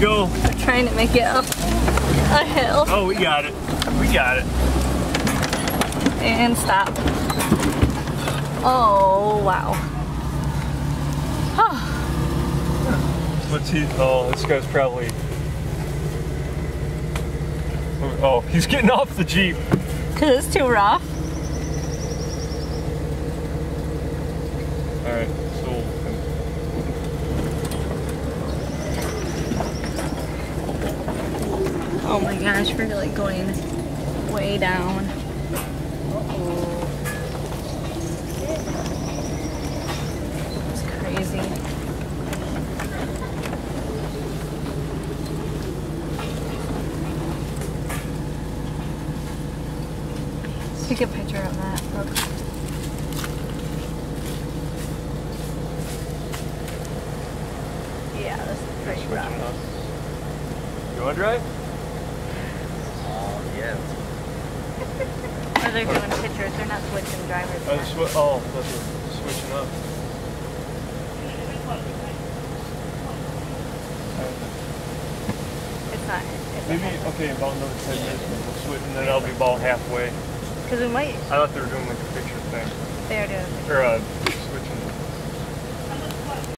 Go. We're trying to make it up a hill Oh, we got it. We got it. and stop. Oh, wow. What's he? Oh, this guy's probably. Oh, he's getting off the Jeep. Because it's too rough. Alright, so. Oh my gosh, we're like going way down. It's crazy. Take a picture of that real quick. Yeah, this is pretty rough. You wanna drive? Oh, yeah. They're doing pictures, they're not switching drivers. Oh, swi- oh, that's switching up. It's not. It's Maybe, okay, about another 10 minutes, we'll switch, and then I'll be about halfway. Because we might. I thought they were doing like a picture thing. They are doing. Or a